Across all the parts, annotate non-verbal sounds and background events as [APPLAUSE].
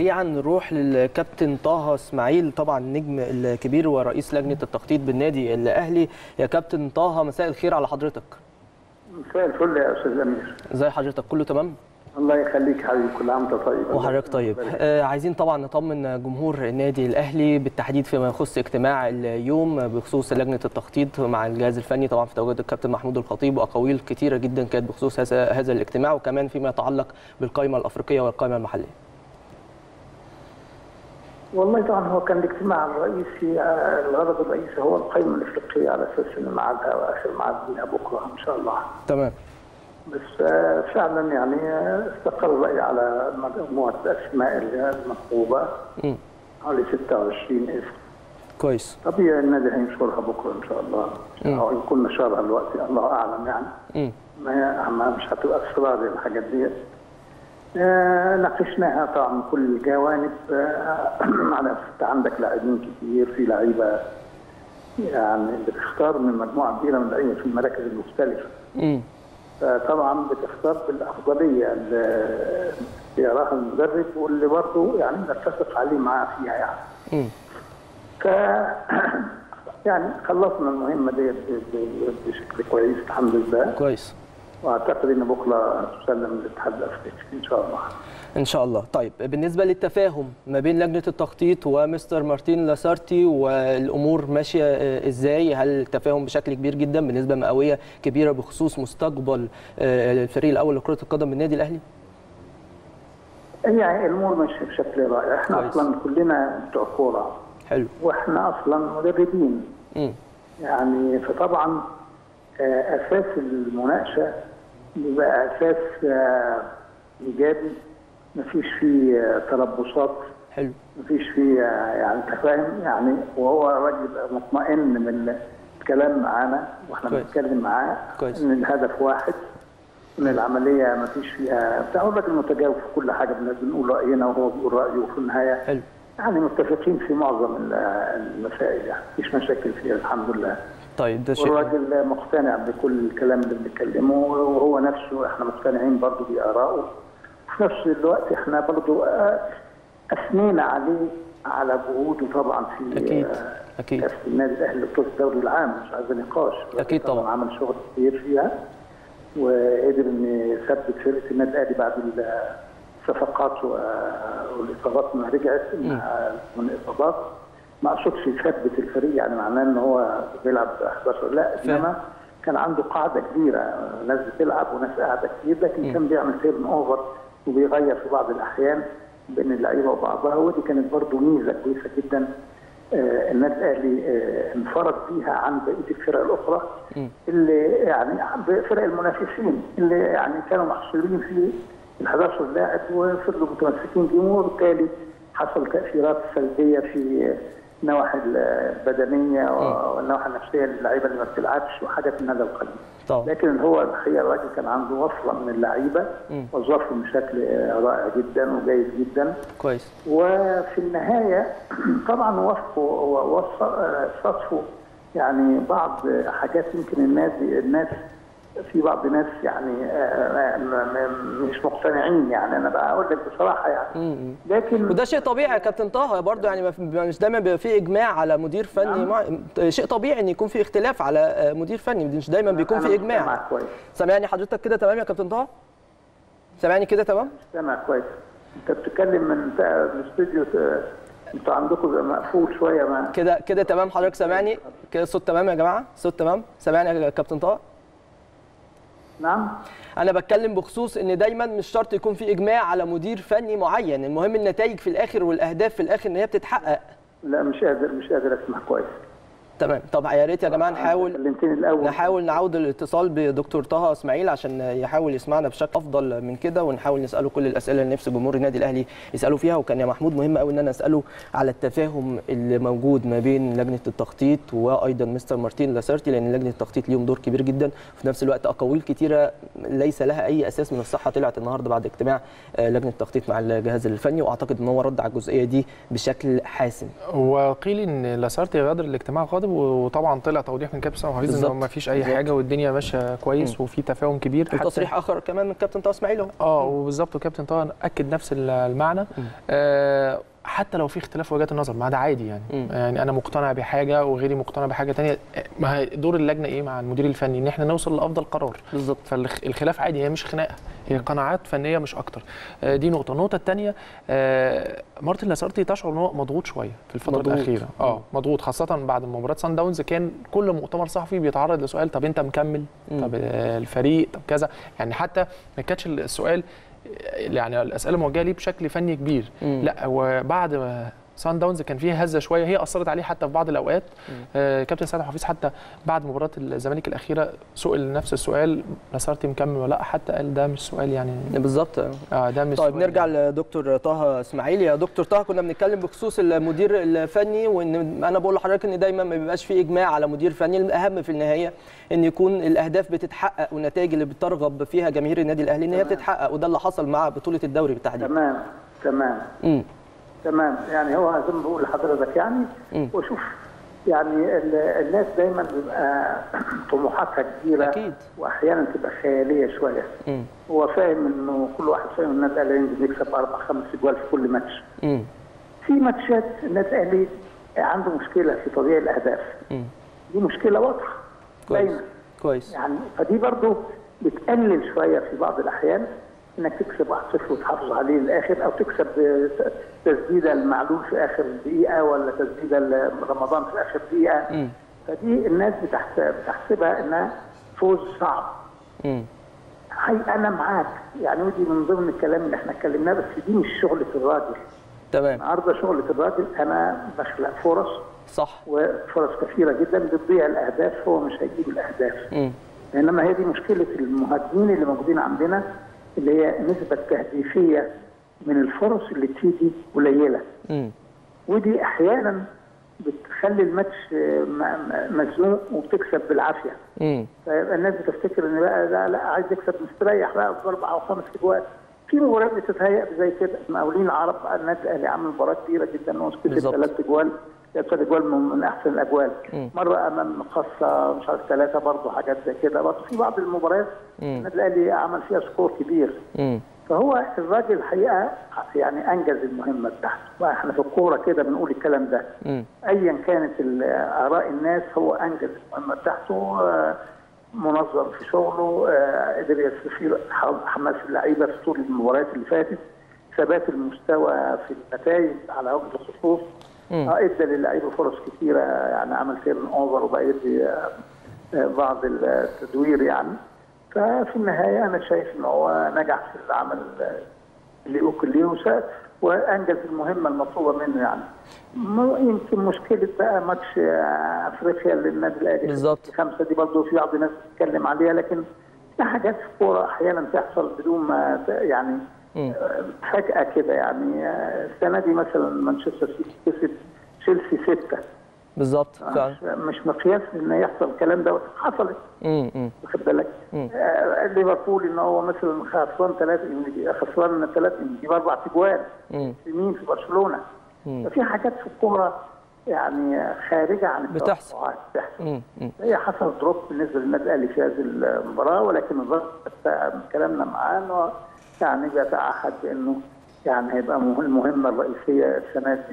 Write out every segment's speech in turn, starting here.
سريعا نروح للكابتن طه إسماعيل طبعا النجم الكبير ورئيس لجنة التخطيط بالنادي الأهلي. يا كابتن طه مساء الخير على حضرتك. مساء الفل يا أستاذ أمير. ازي حضرتك كله تمام؟ الله يخليك حبيبي كل عام وأنت طيب. وحضرتك طيب. آه عايزين طبعا نطمن جمهور النادي الأهلي بالتحديد فيما يخص اجتماع اليوم بخصوص لجنة التخطيط مع الجهاز الفني طبعا في تواجد الكابتن محمود الخطيب وأقاويل كثيره جدا كانت بخصوص هذا هذا الاجتماع وكمان فيما يتعلق بالقائمة الأفريقية والقائمة المحلية. والله طبعا هو كان الاجتماع الرئيسي آه، الغرض الرئيسي هو القائمه الافريقيه على أساس ان ميعادها واخر ميعاد بكره إن شاء الله. تمام. بس آه، فعلا يعني آه، استقر الرأي على مجموعة الاسماء اللي هي المطلوبة. حوالي 26 اسم. كويس. طبيعي النادي هينشرها بكرة إن شاء الله. مم. أو يكون نشرها دلوقتي الله أعلم يعني. مم. ما مش هتبقى اسرار الحاجات دي آه ناقشناها طبعا من كل الجوانب. آه [CLEARS THROAT] على أساس عندك لاعبين كتير في لعيبة يعني بتختار من مجموعة كبيرة من اللعيبه في المراكز المختلفة. مم. فطبعا بتختار بالأفضلية اللي يراها المدرب واللي برضه يعني نتفق عليه معاه فيها يعني. مم. ف [CLEARS THROAT] يعني خلصنا المهمة دي ب- ب- بشكل كويس الحمد لله. كويس. وأعتقد إن بكرة تسلم للاتحاد الافريقي إن شاء الله. إن شاء الله. طيب بالنسبة للتفاهم ما بين لجنة التخطيط ومستر مارتين لاسارتي والأمور ماشية آه، إزاي؟ هل التفاهم بشكل كبير جدا بنسبة مئوية كبيرة بخصوص مستقبل آه، الفريق الأول لكرة القدم بالنادي الأهلي؟ يعني الأمور ماشية بشكل رائع. إحنا كويس. أصلا كلنا بتوع كورة. حلو. وإحنا أصلا مدربين. يعني فطبعا آه، أساس المناقشة بيبقى أساس آه، إيجابي. مفيش فيه آه، تربصات حلو. مفيش فيه آه، يعني أنت فاهم؟ يعني وهو راجل يبقى مطمئن من الكلام معانا وإحنا. بنتكلم معاه كويس. إن الهدف واحد إن العملية مفيش فيها بتاع هو الراجل متجاوب في كل حاجة بن- بنقول رأينا وهو بيقول رأيه وفي النهاية. حلو. يعني متفقين في معظم ال- المسائل يعني مفيش مشاكل فيها الحمد لله. طيب ده شيء. والراجل مقتنع بكل الكلام اللي بنتكلمه وهو نفسه إحنا مقتنعين برضه بآرائه في نفس الوقت إحنا برضه آه، أثنينا عليه على جهوده طبعا في أكيد آه، أكيد. كاس النادي الأهلي لبطوله الدوري العام مش عايز نقاش. الراجل أكيد طبعاً. عمل شغل كتير فيها وقدر ان يثبت فرقه النادي الأهلي بعد الصفقات والإصابات ما رجعت من الإصابات. ما اقصدش يثبت الفريق يعني معناه إن هو بيلعب 11 لا. إنما كان عنده قاعدة كبيرة ناس بتلعب وناس قاعدة كتير لكن كان بيعمل turnover وبيغير في بعض الأحيان بين اللعيبة وبعضها ودي كانت برضه ميزة كويسة جدا آه، النادي الأهلي آه، انفرد بيها عن بقية الفرق الأخرى. اللي يعني فرق المنافسين اللي يعني كانوا محصورين في ال 11 لاعب وفضلوا متمسكين بيهم وبالتالي حصل تأثيرات سلبية في النواحي البدنية والنواحي النفسية للعيبة اللي ما بتلعبش وحاجات من هذا القبيل. طبعا لكن هو الحقيقة الراجل كان عنده وصلة من اللعيبة. وظفهم بشكل رائع جدا وجيد جدا كويس وفي النهاية [CLEARS THROAT] طبعا وصفوا وص- آه، صفوا يعني بعض حاجات يمكن الناس الناس في بعض ناس يعني آه، م- م- مش مقتنعين يعني. أنا بقول لك بصراحة يعني. لكن وده شيء طبيعي يا كابتن طه برضه يعني مش دايما بيبقى في إجماع على مدير فني نعم. مع... شيء طبيعي إن يكون في اختلاف على آه، مدير فني. مش دايما بيكون في إجماع. سامعني حضرتك كده تمام يا كابتن طه؟ سامعني كده تمام؟ مستمع كويس. أنت بتتكلم من الاستوديو آه، أنتوا عندكم مقفول شوية ما كده كده تمام حضرتك سامعني؟ كده الصوت تمام يا جماعة؟ الصوت تمام؟ سامعني يا كابتن طه؟ نعم. أنا بتكلم بخصوص إن دايما مش شرط يكون في إجماع على مدير فني معين. المهم النتائج في الآخر والأهداف في الآخر إن هي بتتحقق. لا مش قادر مش قادر اسمع كويس. تمام. طب يا ريت يا جماعة نحاول كلمتني الأول. نحاول نعود الاتصال بدكتور طه إسماعيل عشان يحاول يسمعنا بشكل أفضل من كده ونحاول نسأله كل الأسئلة اللي نفس جمهور النادي الأهلي يسألوا فيها. وكان يا محمود مهم قوي إن أنا أسأله على التفاهم اللي موجود ما بين لجنة التخطيط وأيضا مستر مارتين لاسارتي لأن لجنة التخطيط ليهم دور كبير جدا. وفي نفس الوقت أقاويل كتيرة ليس لها أي أساس من الصحة طلعت النهارده بعد اجتماع آه، لجنة التخطيط مع الجهاز الفني. وأعتقد إن هو رد على الجزئية دي بشكل حاسم. وقيل إن لاسارتي غادر الاجتماع غاضب وطبعا طلع توضيح من كابتن سامح حفيظ إن. ما فيش أي بالظبط. حاجة والدنيا ماشية كويس وفي تفاهم كبير. حتى- وتصريح آخر كمان من كابتن طه إسماعيل آه وبالظبط وكابتن طه أكد نفس ال- المعنى آه حتى لو في اختلاف وجهات النظر ما ده عادي يعني. مم. يعني أنا مقتنع بحاجة وغيري مقتنع بحاجة تانية. ما دور اللجنة إيه مع المدير الفني؟ إن إحنا نوصل لأفضل قرار. بالظبط. فالخلاف عادي هي مش خناقة هي قناعات فنية مش أكتر. آه، دي نقطة. النقطة الثانية مارتن لاسارتي تشعر إن هو مضغوط شوية في الفترة مضغوط. الأخيرة. آه مضغوط خاصة بعد مباراة سان داونز كان كل مؤتمر صحفي بيتعرض لسؤال طب أنت مكمل؟ مم. طب آه، الفريق؟ طب كذا. يعني حتى ما كانش السؤال يعني الأسئلة موجهة ليه بشكل فني كبير مم. لا هو بعد ما سان داونز كان فيه هزة شوية هي أثرت عليه حتى في بعض الأوقات. آه كابتن سيد حفيظ حتى بعد مباراة الزمالك الأخيرة سئل نفس السؤال. نصرتي مكمل ولا؟ لا حتى قال ده مش سؤال يعني. بالظبط. آه ده مش طيب سؤال نرجع يعني. لدكتور طه إسماعيل. يا دكتور طه كنا بنتكلم بخصوص المدير الفني وإن أنا بقول لحضرتك إن دايما ما بيبقاش في إجماع على مدير فني. الأهم في النهاية إن يكون الأهداف بتتحقق والنتائج اللي بترغب فيها جماهير النادي الأهلي إن هي. بتتحقق وده اللي حصل مع بطولة الدوري بالتحديد. تمام تمام. امم تمام. يعني هو زي ما بقول لحضرتك يعني مم. وشوف يعني ال- الناس دايما بيبقى [CLEARS THROAT] طموحاتها كبيرة أكيد. واحيانا تبقى خيالية شوية. امم هو فاهم إنه كل واحد فاهم إن النادي الاهلي ينزل يكسب أربع خمس اجوال في كل ماتش. امم في ماتشات النادي الاهلي عنده مشكلة في تضييع الأهداف. امم دي مشكلة واضحة. كويس. كويس. يعني فدي برضو بتقلل شوية في بعض الأحيان. إنك تكسب 1-0 وتحافظ عليه للآخر أو تكسب تسديده المعلول في آخر دقيقة ولا تسديده رمضان في آخر دقيقة. امم فدي الناس بتحسب بتحسبها إنها فوز صعب. امم هاي أنا معاك. يعني ودي من ضمن الكلام اللي إحنا اتكلمناه بس دي مش شغلة الراجل. تمام. النهارده شغلة الراجل أنا بخلق فرص صح. وفرص كثيرة جدا بتضيع الأهداف هو مش هيجيب الأهداف. امم إنما هي دي مشكلة المهاجمين اللي موجودين عندنا. اللي هي نسبة تهديفية من الفرص اللي بتيجي قليلة. ودي أحيانا بتخلي الماتش م- مزنوق وبتكسب بالعافية. امم فيبقى الناس بتفتكر إن بقى لا لا عايز يكسب مستريح بقى باربع أو خمس اجوال في مباريات بتتهيأ زي كده. مقاولين عرب النادي الاهلي عمل مباراة كبيرة جدا بالظبط. ثلاث اجوال ثلاث اجوال من, أحسن الأجوال. مرة أمام قصه مش عارف ثلاثة برضه حاجات زي كده. برضه في بعض المباريات. النادي الاهلي عمل فيها سكور كبير. فهو الراجل الحقيقة يعني أنجز المهمة بتاعته. وإحنا في الكورة كده بنقول الكلام ده. ايا كانت اراء الناس هو أنجز المهمة بتاعته آه، منظم في شغله آه، قدر يستثير ح- حماس اللعيبة في طول المباريات اللي فاتت ثبات المستوى في النتائج على وجه الخصوص. إدى للعيبة فرص كثيرة يعني عمل تيرن أوفر وبقى يدي آه، آه، بعض التدوير يعني. ففي النهاية أنا شايف ان هو نجح في العمل آه، اللي أوكل ليه وأنجز المهمة المطلوبة منه يعني. مو يمكن مشكلة بقى ماتش آه، أفريقيا للنادي الأهلي. بالظبط. خمسة دي برضه في بعض الناس بتتكلم عليها لكن في حاجات في الكوره أحيانا تحصل بدون ما يعني آه، فجأة كده يعني آه، السنة دي مثلا مانشستر سيتي كسب تشيلسي ستة. بالظبط فعلا. مش- مقياس إن يحصل الكلام ده. حصلت. واخد بالك. آه، ليفربول إن هو مثلا خسران ثلاثة خسران ثلاثة يجيب أربع تجوال امم في مين في برشلونة. ففي حاجات في الكورة يعني خارجة عن بتحصل. هي حصل دروب بالنسبة للنادي الأهلي في هذه المباراة ولكن كلامنا معاه إنه يعني بيتعهد بانه يعني هيبقى مه- المهمة الرئيسية السنة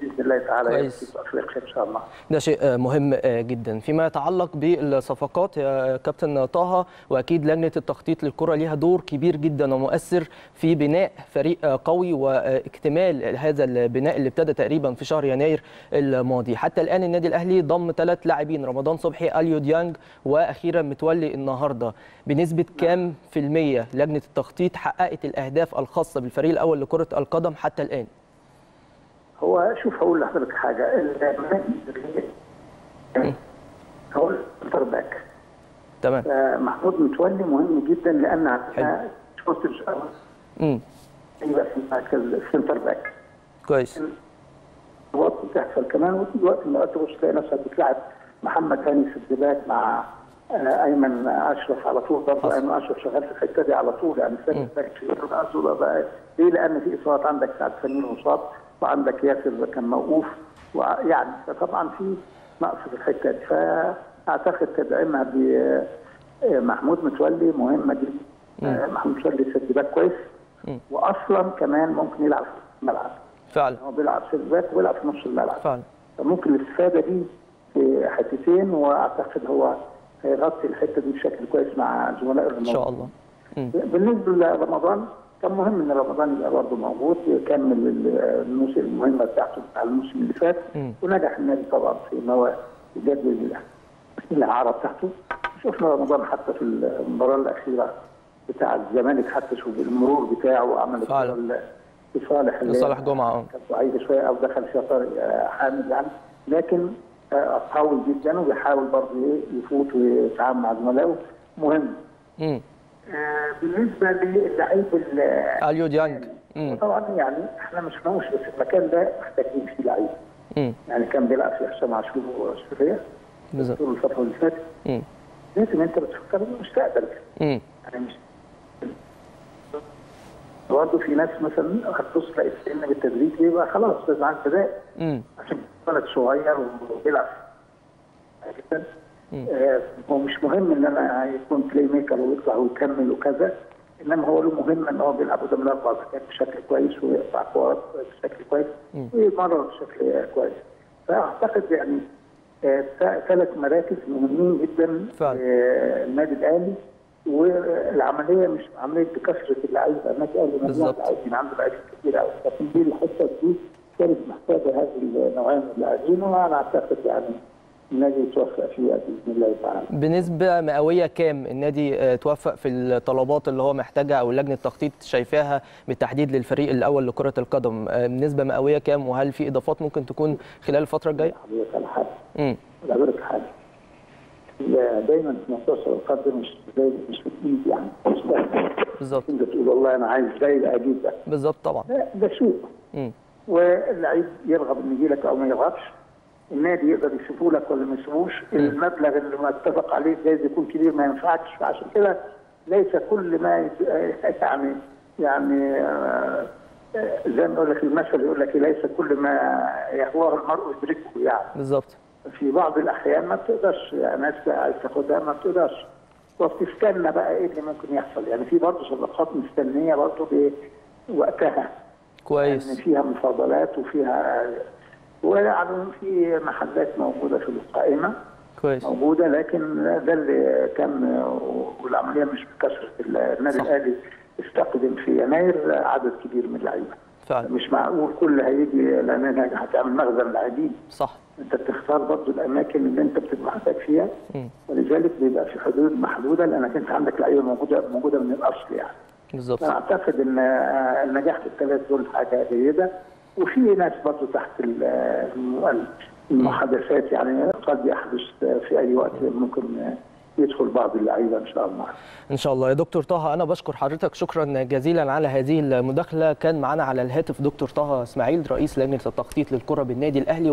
بإذن الله تعالى كويس. في افريقيا إن شاء الله. ده شيء آه، مهم آه، جدا. فيما يتعلق بالصفقات يا كابتن طه وأكيد لجنة التخطيط للكرة ليها دور كبير جدا ومؤثر في بناء فريق آه، قوي واكتمال هذا البناء اللي ابتدى تقريبا في شهر يناير الماضي. حتى الآن النادي الأهلي ضم ثلاث لاعبين رمضان صبحي اليو ديانج وأخيرا متولي النهارده. بنسبة كام في المية لجنة التخطيط حققت الأهداف الخاصة بالفريق الأول لكرة القدم حتى الآن؟ هو شوف هقول لحضرتك المراكز اللي هقول centre back. تمام. آه، محمود متولي مهم جدا لأن عندنا shortage امم يبقى في المركز السنتر باك. كويس. وقت بتحصل كمان وفي وقت من الاوقات تبص تلاقي نفسك بتلعب. محمد هاني في الدباك مع آه، أيمن أشرف على طول برضه. أيمن أشرف شغال في الحتة دي على طول يعني ساكن باك شمال بقى ليه؟ لأن في إصابات عندك سعد سمير مصاب وعندك ياسر كان موقوف ويعني فطبعا في نقص في الحتة دي. فأعتقد تدعيمها بمحمود متولي مهمه جدا. محمود متولي سد باك كويس. واصلا كمان ممكن يلعب في الملعب. فعلا. هو بيلعب سد باك وبيلعب في نص الملعب. فعلا. فممكن الاستفادة دي في حتتين وأعتقد هو هيغطي الحتة دي بشكل كويس مع زملائه إن شاء الله. بالنسبة لرمضان كان مهم إن رمضان يبقى برضه موجود يكمل الموسم المهمة بتاعته بتاع الموسم اللي فات. ونجح النادي طبعا في إن هو يجدد الإعارة بتاعته. شفنا رمضان حتى في المباراة الأخيرة بتاع الزمالك حتى شوف المرور بتاعه. الكرة لصالح لصالح جمعة آه. كانت ضعيفه شوية أو دخل فيها طارق آه، حامد يعني. لكن آه، قوي جدا وبيحاول برضه إيه يفوت ويتعامل مع زملائه. مهم. امم بالنسبة للعيب ال- اليو ديانج طبعا يعني إحنا مش نوش بس المكان ده محتاجين فيه لعيب. يعني كان بيلعب في حسام عاشور وسوريا بالظبط. طول الفترة اللي فاتت. لازم أنت بتفكر بالمستقبل يعني مش برضه في ناس مثلا هتبص تلاقي السن بالتدريج يبقى خلاص لازم عن امم عشان ولد صغير وبيلعب. جدا آه، هو مش مهم إن أنا يكون playmaker ويطلع ويكمل وكذا إنما هو له مهم إن هو بيلعب قدام الاربع باكات بشكل كويس ويقطع كورات بشكل كويس ويمرر بشكل كويس. فأعتقد يعني ثلاث مراكز مهمين جدا. آه، النادي الأهلي والعملية مش عملية بكثرة اللعيبه النادي الأهلي مجموعه بالظبط. لاعبين عنده لعيبه كتير قوي لكن دي الحتة دي كانت محتاجة هذه النوعيه من اللاعبين وأنا أعتقد يعني النادي يتوفق فيها بإذن الله تعالى. بنسبة مئوية كام النادي آه، توفق في الطلبات اللي هو محتاجها أو لجنة التخطيط شايفاها بالتحديد للفريق الأول لكرة القدم؟ آه، بنسبة مئوية كام وهل في إضافات ممكن تكون خلال الفترة الجاية؟ حضرتك على حاجة امم حضرتك حاجة دايما في منتصف القدم مش زي مش بالايد يعني. مش. بالظبط. انت تقول والله أنا عايز زي أجيب ده بالظبط طبعا. ده سوق امم واللعيب يرغب إنه يجي لك أو ما يرغبش. النادي يقدر يسيبه لك ولا ما يسيبوش المبلغ اللي ما اتفق عليه جايز يكون كبير ما ينفعكش فعشان كده ليس كل ما يعني يعني آه، زي ما يقول لك المثل يقول لك ليس كل ما يهواه المرء يدركه يعني. بالظبط. في بعض الأحيان ما بتقدرش. يعني ناس عايز تاخدها ما بتقدرش. وبتستنى بقى إيه اللي ممكن يحصل. يعني في برضه صفقات مستنية برضه بوقتها. كويس. فيها مفاضلات وفيها ويعني في محلات موجودة في القائمة. كويس. موجودة لكن ده اللي كان والعملية مش بكثره النادي. الأهلي استقدم في يناير عدد كبير من اللعيبة. فعلا. مش معقول كل هيجي لأن هتعمل مخزن لاعبين صح. أنت بتختار برضه الأماكن اللي أنت بتبقى محتاج فيها. ولذلك بيبقى في حدود محدودة لأنك أنت عندك لعيبة موجودة موجودة من الأصل يعني. بالظبط. أعتقد إن آه، النجاح في الثلاث دول حاجة جيدة. وفي ناس برضه تحت ال- الم- المحادثات يعني قد يحدث في أي وقت ممكن يدخل بعض اللعيبة إن شاء الله. إن شاء الله. يا دكتور طه أنا بشكر حضرتك. شكرا جزيلا على هذه المداخلة. كان معنا على الهاتف دكتور طه إسماعيل رئيس لجنة التخطيط للكرة بالنادي الأهلي